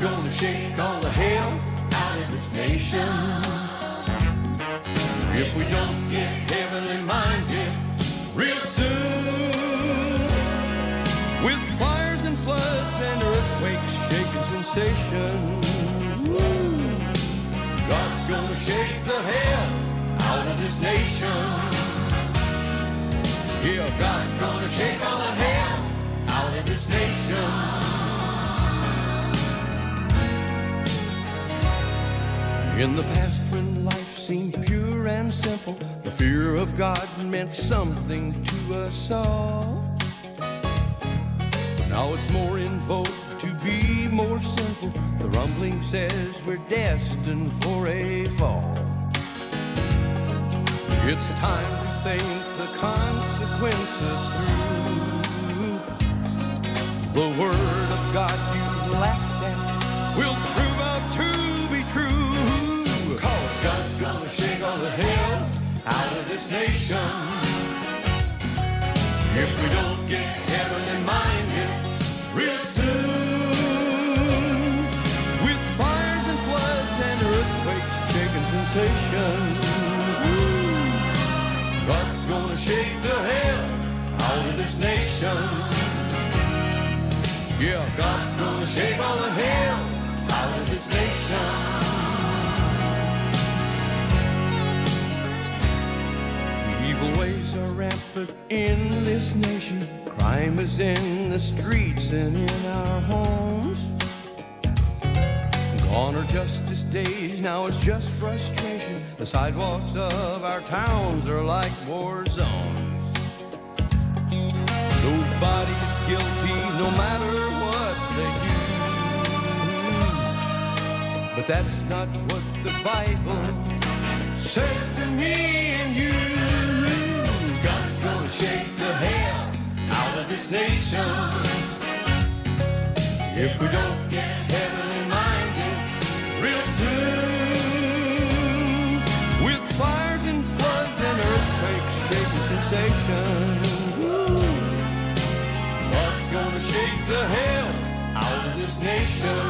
Gonna shake all the hell out of this nation. If we don't get heavenly minded real soon, with fires and floods and earthquakes shaking sensation, God's gonna shake the hell out of this nation. Yeah, God's gonna shake all the hell out of this nation. In the past, when life seemed pure and simple, the fear of God meant something to us all. Now it's more in vogue to be more sinful. The rumbling says we're destined for a fall. It's time to think the consequences through. The word of God you laughed at will prove nation. If we don't get heaven in heavenly minded real soon, with fires and floods and earthquakes shaking sensation, God's gonna shake the hell out of this nation. Yeah, God's gonna shake all the are rampant in this nation. Crime is in the streets and in our homes. Gone are justice days, now it's just frustration. The sidewalks of our towns are like war zones. Nobody's guilty no matter what they do. But that's not what the Bible says to me If we don't get heavenly minded real soon, with fires and floods and earthquakes shaking sensation, God's gonna shake the hell out of this nation.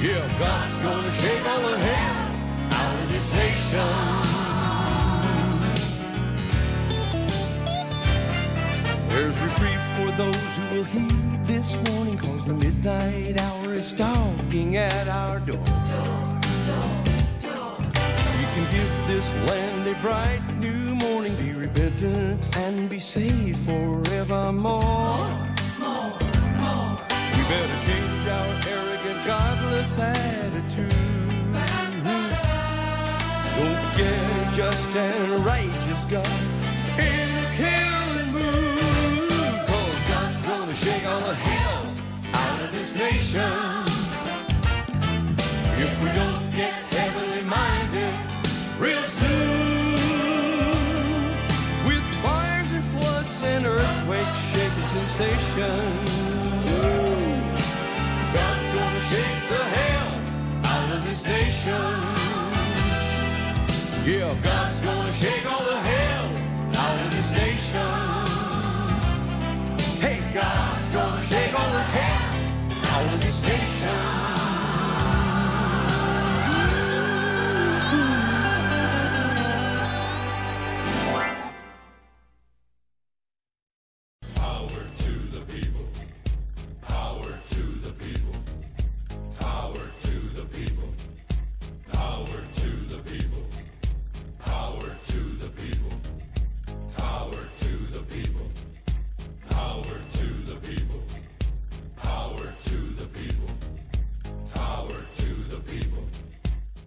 Yeah, God's gonna shake all the hell out of this nation. Will heed this warning, cause the midnight hour is stalking at our door. We can give this land a bright new morning, be repentant and be saved forevermore. We better change our arrogant, godless attitude. Don't get just and righteous God God's gonna shake all the hell out of this nation. Hey, God's gonna shake all the hell out of this nation.